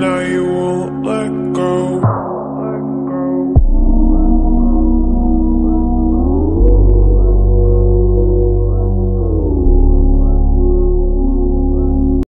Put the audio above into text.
Now you won't let